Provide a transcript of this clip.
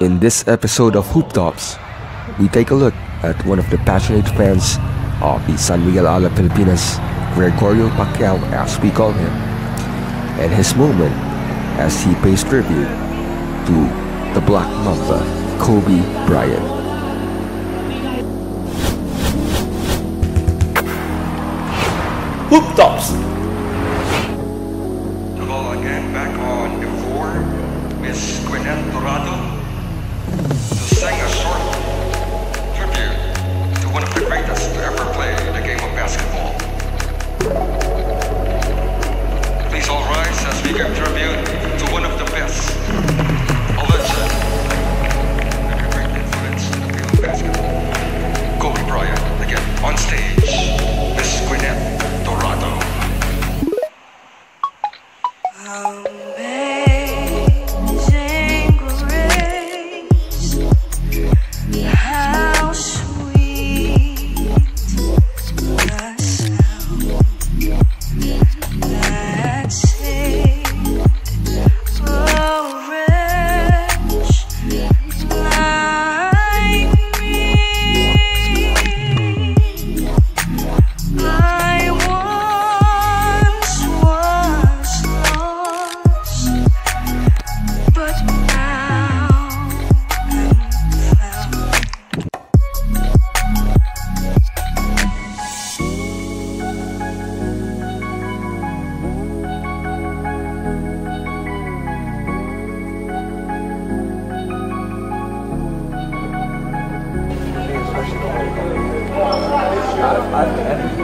In this episode of Hoop Tops, we take a look at one of the passionate fans of the San Miguel Alab Pilipinas, Gregorio Pacquiao as we call him, and his moment as he pays tribute to the Black Mamba, Kobe Bryant. Miss Gwyneth Dorado, to sing I mean, it's, it's